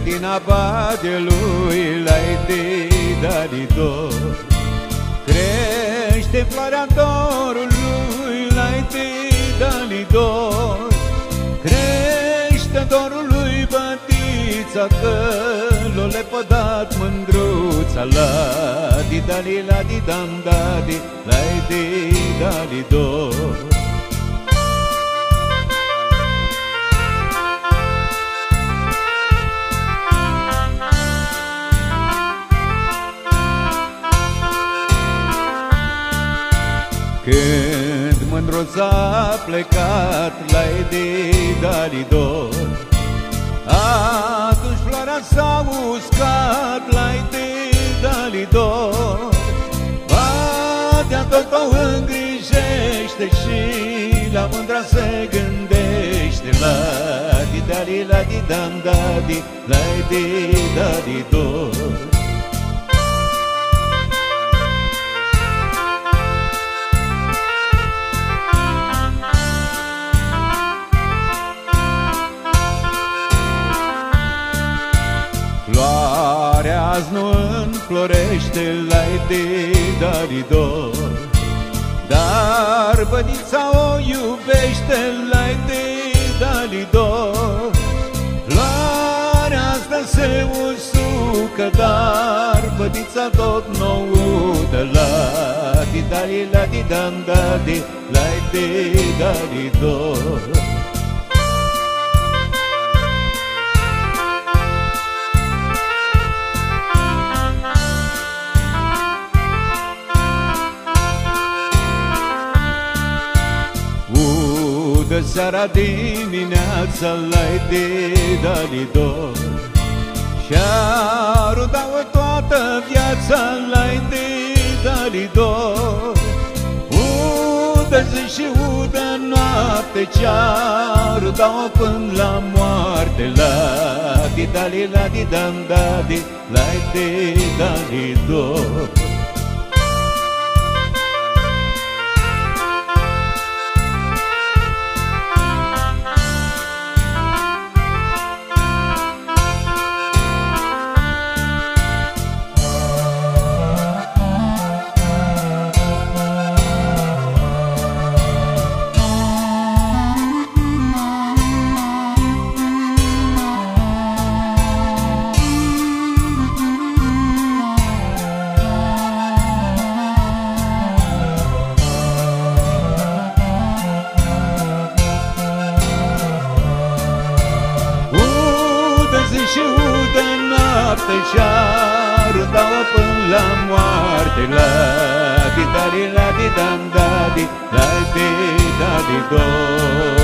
grădina badelui l-ai dor. Crește floarea dorului l-ai dor. Crește dorului bătița că l-o lepădat mândruța. La di dali la di dam dadi la di dali dor Când mândruț a plecat la Edidalidor Atunci floarea s-a uscat la Edidalidor. Batea tot o îngrijește și la mândra se gândește La didali, la didam, dadi, la didalidor azi nu înflorește la daridor. Dar bănița o iubește la daridor. Floarea asta se usucă, dar bănița tot nou de la Didali, la didam, dadi, la daridor Că seara dimineața l-ai de dalidor Și-a toată viața l-ai de dalidor Udă zi și udă noapte Ce-a până la moarte. La di dali la di dam dadi La di dalidor noapte și-ar dau până la moarte La di da di la di da di la di da di do